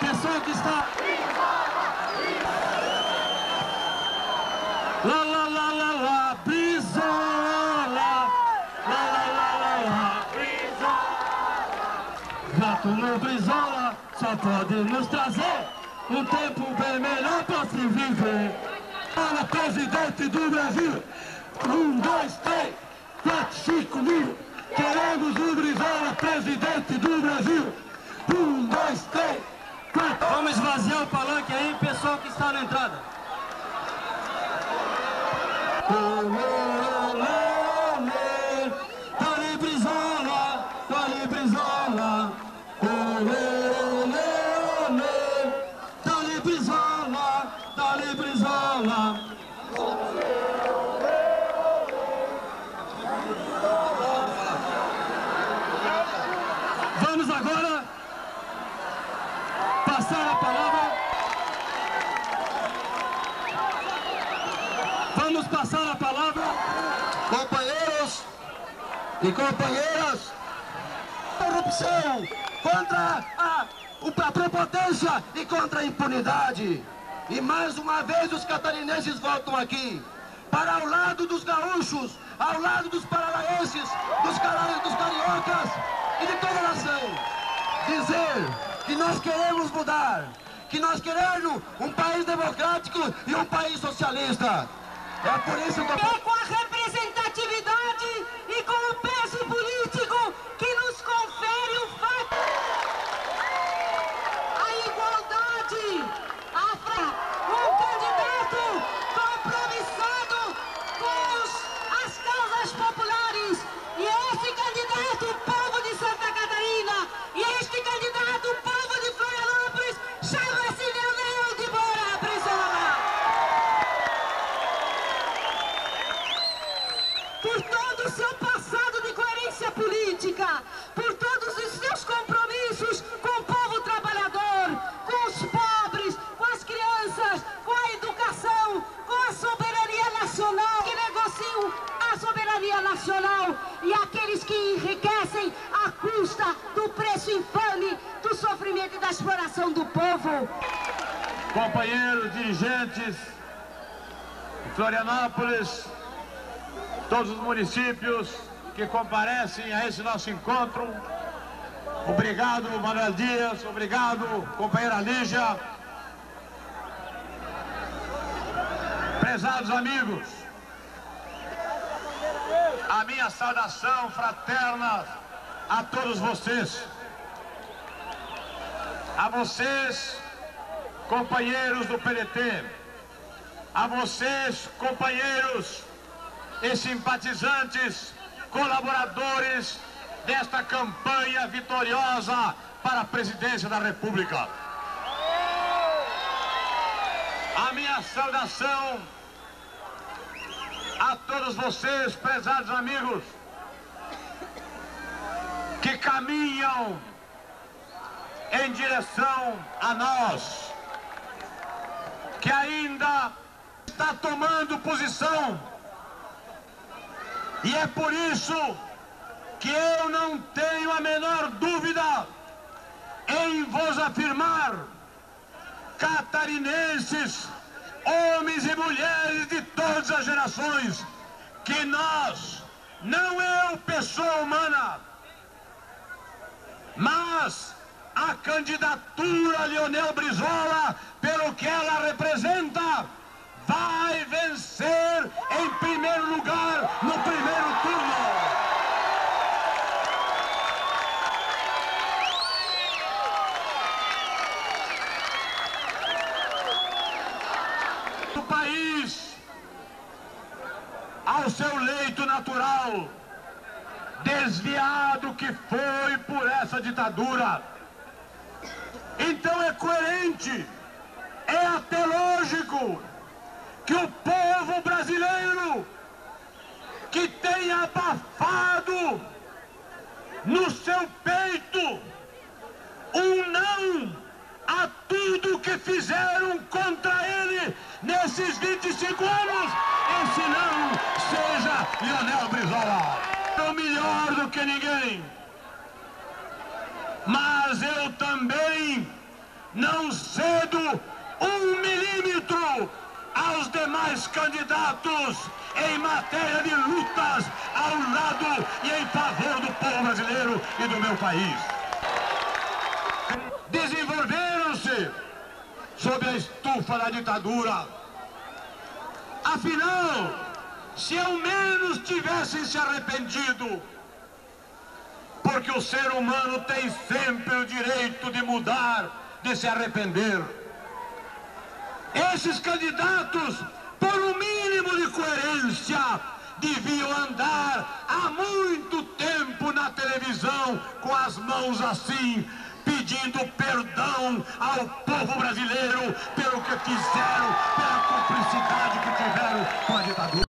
Pessoa que está... Lá, lá, lá, lá, lá, Brizola! Lá, lá, lá, lá, lá, Brizola! Gato no Brizola só pode nos trazer um tempo bem melhor para se viver. Fala, presidente do Brasil! Um, dois, três, quatro, cinco mil! Queremos o Brizola, presidente do Brasil! Um, dois, esvaziar o palanque aí, pessoal que está na entrada. Dale Brizola, dale Brizola, ole, ole, ole. Dale Brizola, dale Brizola. Vamos agora passar a palavra. Vamos passar a palavra. companheiros e companheiras, corrupção contra a, a prepotência e contra a impunidade. E mais uma vez os catarinenses voltam aqui, para ao lado dos gaúchos, ao lado dos paranaenses, dos, dos cariocas e de toda a nação. Dizer que nós queremos mudar, que nós queremos um país democrático e um país socialista. É por isso que eu... nacional, que negociam a soberania nacional e aqueles que enriquecem à custa do preço infame do sofrimento e da exploração do povo. companheiros dirigentes Florianópolis, todos os municípios que comparecem a esse nosso encontro. Obrigado, Manuel Dias, obrigado, companheira Lígia. Prezados amigos, a minha saudação fraterna a todos vocês. A vocês, companheiros do PDT, a vocês, companheiros e simpatizantes, colaboradores desta campanha vitoriosa para a presidência da República. A minha saudação a todos vocês, prezados amigos, que caminham em direção a nós, que ainda está tomando posição. E é por isso que eu não tenho a menor dúvida em vos afirmar, catarinenses, homens e mulheres todas as gerações, que nós, não eu, pessoa humana, mas a candidatura Leonel Brizola, pelo que ela representa, vai vencer em primeiro lugar no primeiro turno. O país, ao seu leito natural, desviado que foi por essa ditadura. Então é coerente, é até lógico que o povo brasileiro que tem abafado no seu peito um não a tudo que fizeram contra ele nesses 25 anos, esse não seja Lionel Brizola. O melhor do que ninguém. Mas eu também não cedo um milímetro aos demais candidatos em matéria de lutas ao lado e em favor do povo brasileiro e do meu país. Desenvolveram-se sob a estufa da ditadura. Afinal, se ao menos tivessem se arrependido, porque o ser humano tem sempre o direito de mudar, de se arrepender. Esses candidatos, por um mínimo de coerência, deviam andar há muito tempo na televisão com as mãos assim, pedindo perdão ao povo brasileiro pelo que fizeram, pela cumplicidade que tiveram com a ditadura.